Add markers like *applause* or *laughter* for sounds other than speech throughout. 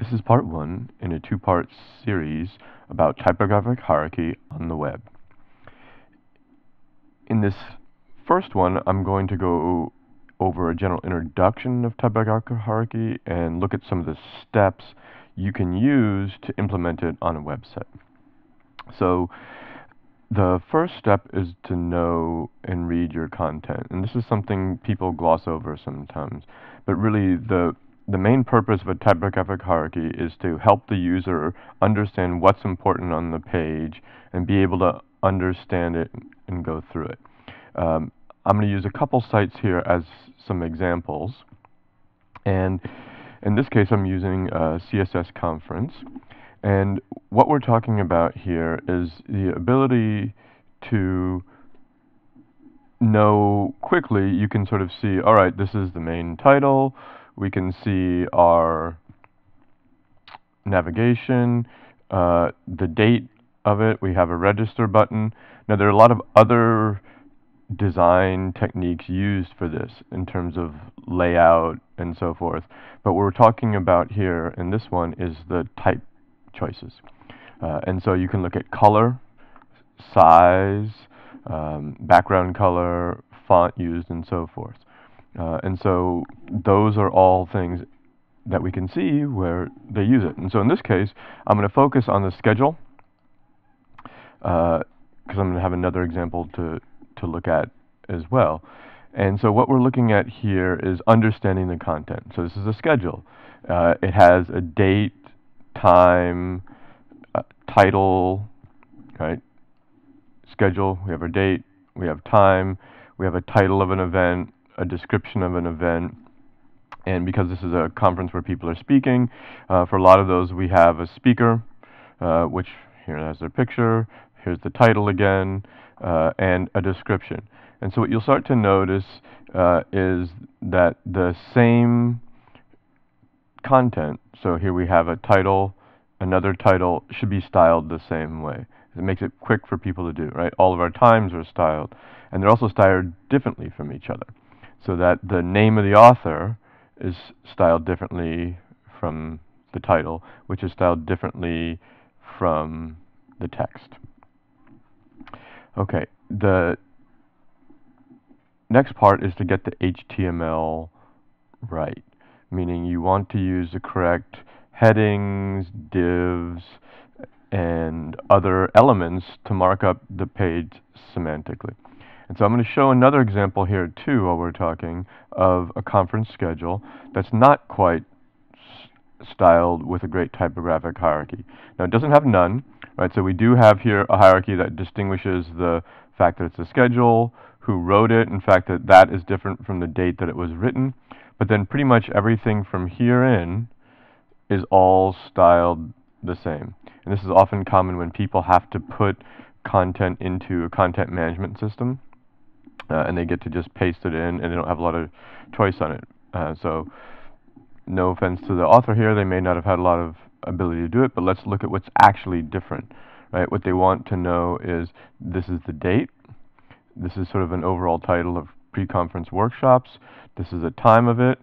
This is part one in a two-part series about typographic hierarchy on the web. In this first one, I'm going to go over a general introduction of typographic hierarchy and look at some of the steps you can use to implement it on a website. So the first step is to know and read your content. And this is something people gloss over sometimes. But really the the main purpose of a typographic hierarchy is to help the user understand what's important on the page and be able to understand it and go through it. Um, I'm going to use a couple sites here as some examples. And in this case, I'm using a CSS conference. And what we're talking about here is the ability to know quickly, you can sort of see, all right, this is the main title, we can see our navigation, uh, the date of it. We have a register button. Now there are a lot of other design techniques used for this in terms of layout and so forth. But what we're talking about here in this one is the type choices. Uh, and so you can look at color, size, um, background color, font used, and so forth. Uh, and so those are all things that we can see where they use it. And so in this case, I'm going to focus on the schedule because uh, I'm going to have another example to, to look at as well. And so what we're looking at here is understanding the content. So this is a schedule. Uh, it has a date, time, uh, title, right? Schedule, we have a date, we have time, we have a title of an event, a description of an event. And because this is a conference where people are speaking, uh, for a lot of those we have a speaker, uh, which here has their picture, here's the title again, uh, and a description. And so what you'll start to notice uh, is that the same content, so here we have a title, another title, should be styled the same way. It makes it quick for people to do, right? All of our times are styled, and they're also styled differently from each other so that the name of the author is styled differently from the title, which is styled differently from the text. Okay, the next part is to get the HTML right, meaning you want to use the correct headings, divs, and other elements to mark up the page semantically. And so I'm going to show another example here too while we're talking of a conference schedule that's not quite styled with a great typographic hierarchy. Now it doesn't have none, right? So we do have here a hierarchy that distinguishes the fact that it's a schedule, who wrote it, in fact that that is different from the date that it was written, but then pretty much everything from here in is all styled the same. And this is often common when people have to put content into a content management system uh, and they get to just paste it in, and they don't have a lot of choice on it. Uh, so, no offense to the author here, they may not have had a lot of ability to do it, but let's look at what's actually different. Right? What they want to know is this is the date. This is sort of an overall title of pre-conference workshops. This is the time of it.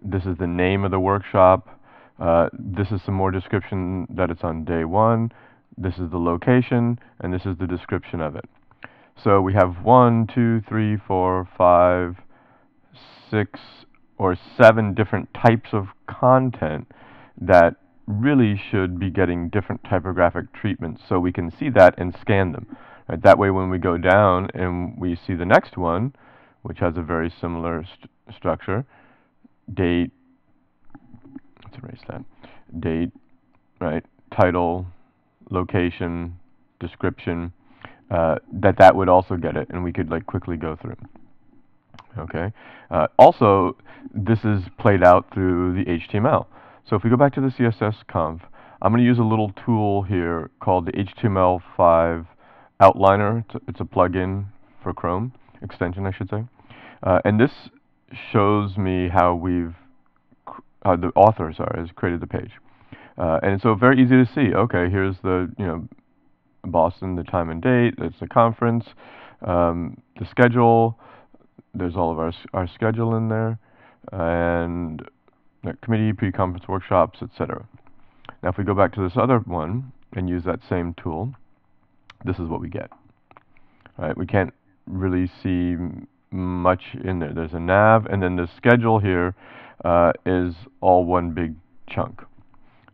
This is the name of the workshop. Uh, this is some more description that it's on day one. This is the location, and this is the description of it. So we have one, two, three, four, five, six, or seven different types of content that really should be getting different typographic treatments so we can see that and scan them. Right? That way when we go down and we see the next one, which has a very similar st structure, date, let's erase that, date, right, title, location, description, uh, that that would also get it, and we could like quickly go through. Okay. Uh, also, this is played out through the HTML. So if we go back to the CSS conf, I'm going to use a little tool here called the HTML5 outliner. It's a, it's a plugin for Chrome, extension I should say. Uh, and this shows me how we've, the author, sorry, has created the page. Uh, and so very easy to see. Okay, here's the, you know, Boston, the time and date, it's the conference, um, the schedule, there's all of our, our schedule in there, and the committee, pre-conference workshops, etc. Now if we go back to this other one and use that same tool, this is what we get. Right, we can't really see much in there. There's a nav, and then the schedule here uh, is all one big chunk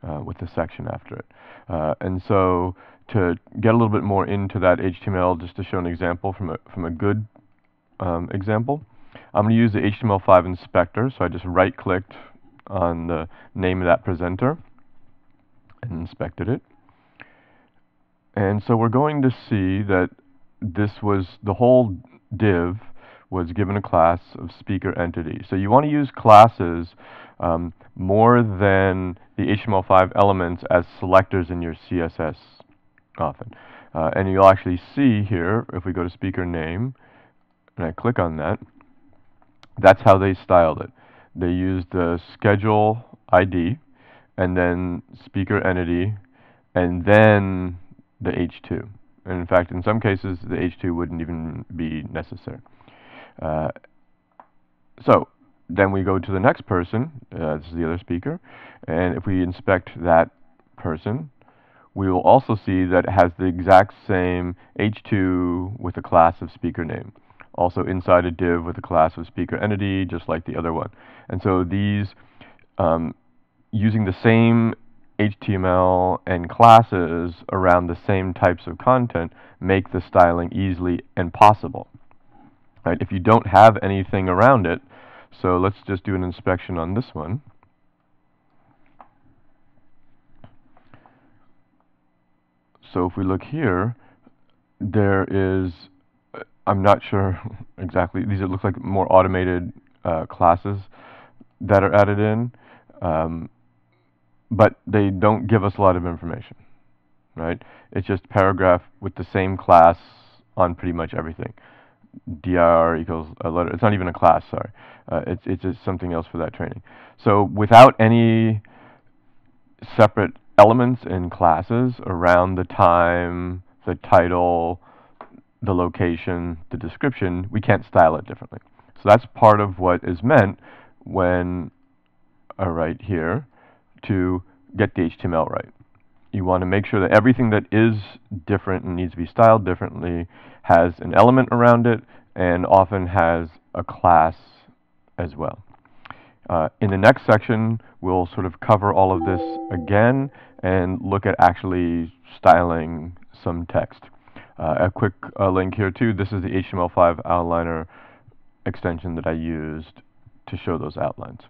uh, with the section after it. Uh, and so to get a little bit more into that HTML, just to show an example from a, from a good um, example, I'm going to use the HTML5 inspector. So I just right-clicked on the name of that presenter and inspected it. And so we're going to see that this was the whole div was given a class of speaker entity. So you want to use classes um, more than the HTML5 elements as selectors in your CSS often. Uh, and you'll actually see here, if we go to speaker name, and I click on that, that's how they styled it. They used the schedule ID, and then speaker entity, and then the H2. And in fact, in some cases, the H2 wouldn't even be necessary. Uh, so then we go to the next person, uh, this is the other speaker, and if we inspect that person, we will also see that it has the exact same H2 with a class of speaker name. Also inside a div with a class of speaker entity, just like the other one. And so these, um, using the same HTML and classes around the same types of content make the styling easily and possible. Right? If you don't have anything around it, so let's just do an inspection on this one. So if we look here, there is, I'm not sure *laughs* exactly, these look like more automated uh, classes that are added in. Um, but they don't give us a lot of information, right? It's just paragraph with the same class on pretty much everything. Dir equals a letter. It's not even a class, sorry. Uh, it's, it's just something else for that training. So without any separate elements and classes around the time, the title, the location, the description, we can't style it differently. So that's part of what is meant when I write here to get the HTML right. You want to make sure that everything that is different and needs to be styled differently has an element around it and often has a class as well. Uh, in the next section, we'll sort of cover all of this again and look at actually styling some text. Uh, a quick uh, link here too, this is the HTML5 outliner extension that I used to show those outlines.